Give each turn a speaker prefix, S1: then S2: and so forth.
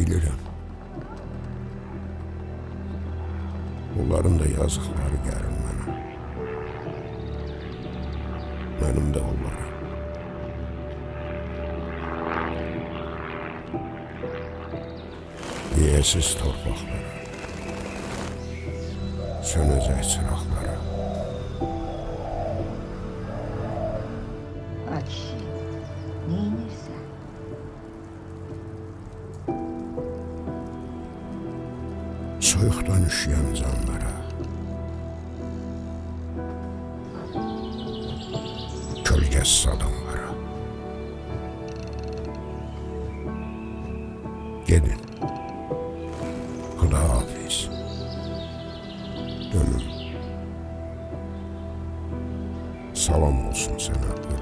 S1: Bilirəm. Onların da yazıqları gəlir mənə. Mənim də onlara. Yiyəsiz torpaqlara, sönəcək çıraqlara.
S2: A
S1: Soyuqdan üşüyən canlara. Kölgəsiz adamlara. Gedin. Xudahafiz. Dönün. Salam olsun sənə.